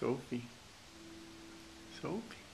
Sophie. Sophie.